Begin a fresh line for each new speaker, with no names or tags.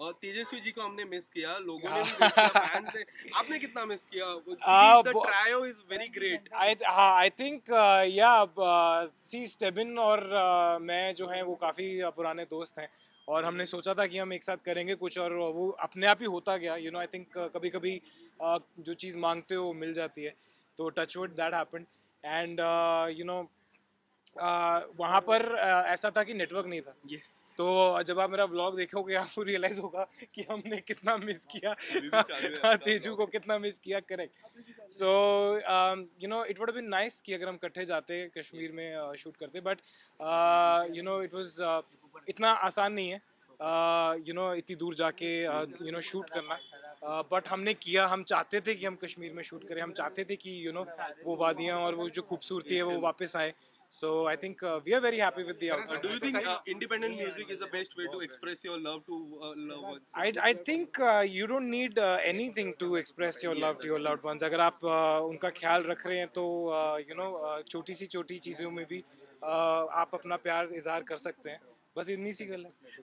और तेजस्वी जी को हमने मिस किया लोगों ने भी मिस किया आपने कितना मिस किया? The trio is very great
I हाँ आई थिंक या सी स्टेबिन और uh, मैं जो है वो काफ़ी पुराने दोस्त हैं। और हमने सोचा था कि हम एक साथ करेंगे कुछ और वो अपने आप ही होता गया। यू नो आई थिंक कभी कभी uh, जो चीज़ मांगते हो मिल जाती है। तो touch wood that happen and you know वहाँ पर uh, ऐसा था कि नेटवर्क नहीं था।
यस
तो जब आप मेरा व्लॉग देखोगे आपको रियलाइज़ होगा कि हमने कितना मिस किया।
भी चालू है
तेजू को कितना मिस किया correct so you know it would been nice कि अगर हम इकट्ठे जाते कश्मीर में शूट करते but you know it was इतना आसान नहीं है। यू नो इतनी दूर जाके यू नो शूट करना। बट uh, हमने किया हम चाहते थे कि हम कश्मीर में शूट करें। हम चाहते थे कि यू you नो know, वो वादियाँ और वो जो खूबसूरती है वो वापस आए। सो uh, we are very happy with the outcome.
do you think uh, independent music is the best way to express your love to uh, loved ones?
I, I think uh, you don't need uh, anything to express your love to your loved ones. अगर आप uh, उनका ख्याल रख रहे हैं तो no छोटी सी छोटी चीज़ों में भी uh, आप अपना प्यार इजहार कर सकते हैं बस इतनी सी गल है